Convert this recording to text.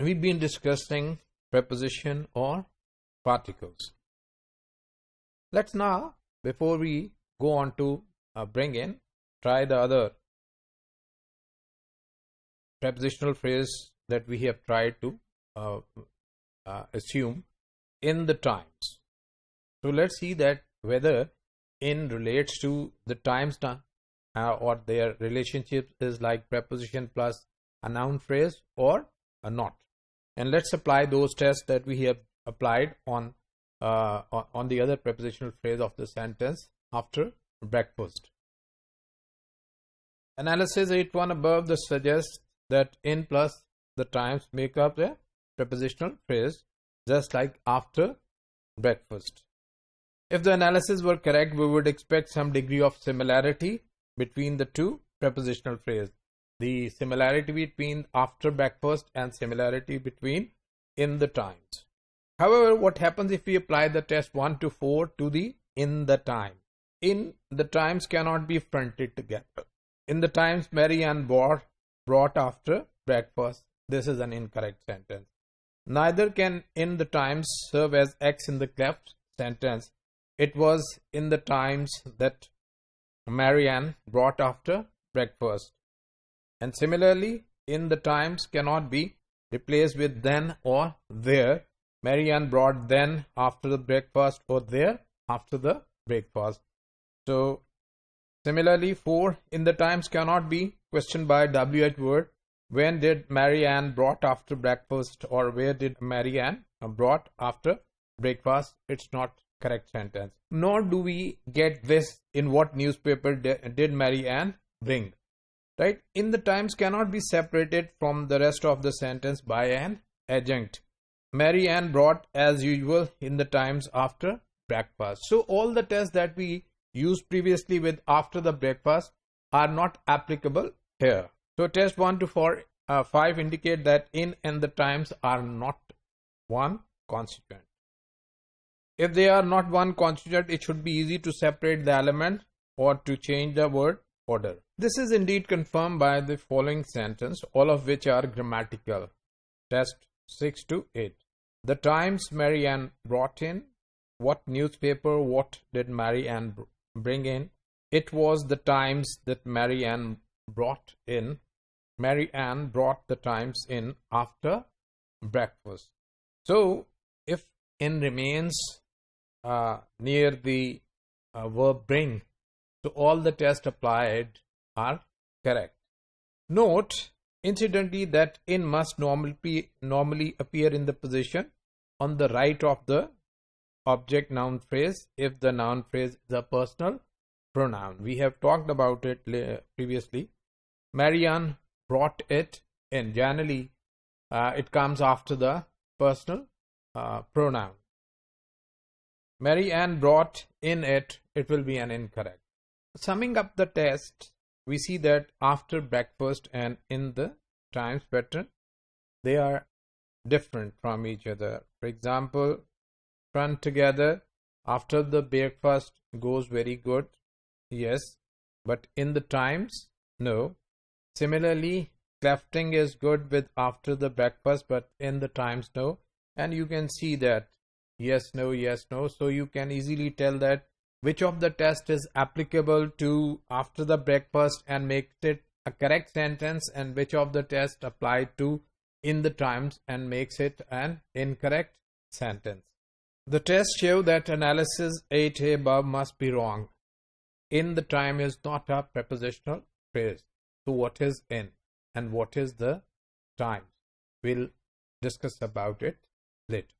we've been discussing preposition or particles. Let's now, before we go on to uh, bring in, try the other prepositional phrase that we have tried to uh, uh, assume in the times. So let's see that whether in relates to the times uh, or their relationship is like preposition plus a noun phrase or a not. And let's apply those tests that we have applied on uh, on the other prepositional phrase of the sentence after breakfast. Analysis 8.1 above suggests that in plus the times make up a prepositional phrase just like after breakfast. If the analysis were correct, we would expect some degree of similarity between the two prepositional phrases. The similarity between after breakfast and similarity between in the times. However, what happens if we apply the test 1 to 4 to the in the time? In the times cannot be fronted together. In the times, Mary Ann brought, brought after breakfast. This is an incorrect sentence. Neither can in the times serve as X in the cleft sentence. It was in the times that Mary Ann brought after breakfast. And similarly, in the times cannot be replaced with then or there. Mary Ann brought then after the breakfast or there after the breakfast. So, similarly, for in the times cannot be questioned by WH word when did Mary Ann brought after breakfast or where did Mary Ann brought after breakfast? It's not correct sentence. Nor do we get this in what newspaper did Mary Ann bring. Right? In the times cannot be separated from the rest of the sentence by an adjunct. Mary Ann brought as usual in the times after breakfast. So all the tests that we used previously with after the breakfast are not applicable here. So test 1 to 4, uh, 5 indicate that in and the times are not one constituent. If they are not one constituent, it should be easy to separate the element or to change the word order. This is indeed confirmed by the following sentence, all of which are grammatical. Test 6 to 8. The Times Mary Ann brought in. What newspaper, what did Mary Ann bring in? It was the Times that Mary Ann brought in. Mary Ann brought the Times in after breakfast. So, if in remains uh, near the uh, verb bring, so all the tests applied are correct. Note, incidentally, that in must normally, normally appear in the position on the right of the object noun phrase if the noun phrase is a personal pronoun. We have talked about it previously. Mary Ann brought it in. Generally, uh, it comes after the personal uh, pronoun. Mary Ann brought in it, it will be an incorrect. Summing up the test, we see that after breakfast and in the times pattern, they are different from each other. For example, front together after the breakfast goes very good. Yes, but in the times, no. Similarly, clefting is good with after the breakfast, but in the times no. And you can see that yes, no, yes, no. So you can easily tell that which of the test is applicable to after the breakfast and makes it a correct sentence and which of the test applied to in the times and makes it an incorrect sentence. The tests show that analysis 8a above must be wrong. In the time is not a prepositional phrase to what is in and what is the time. We'll discuss about it later.